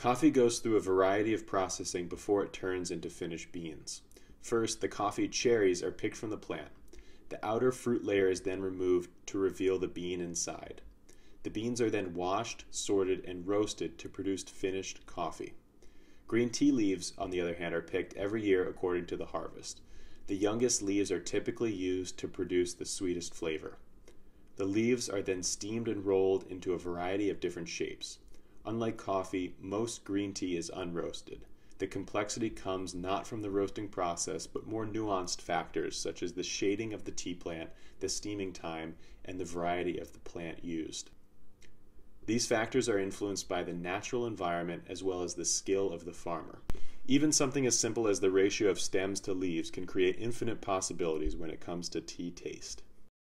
Coffee goes through a variety of processing before it turns into finished beans. First, the coffee cherries are picked from the plant. The outer fruit layer is then removed to reveal the bean inside. The beans are then washed, sorted, and roasted to produce finished coffee. Green tea leaves, on the other hand, are picked every year according to the harvest. The youngest leaves are typically used to produce the sweetest flavor. The leaves are then steamed and rolled into a variety of different shapes. Unlike coffee, most green tea is unroasted. The complexity comes not from the roasting process, but more nuanced factors such as the shading of the tea plant, the steaming time, and the variety of the plant used. These factors are influenced by the natural environment as well as the skill of the farmer. Even something as simple as the ratio of stems to leaves can create infinite possibilities when it comes to tea taste.